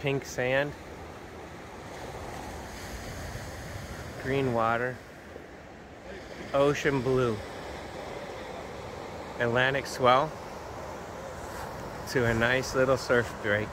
pink sand, green water, ocean blue, Atlantic swell to a nice little surf break.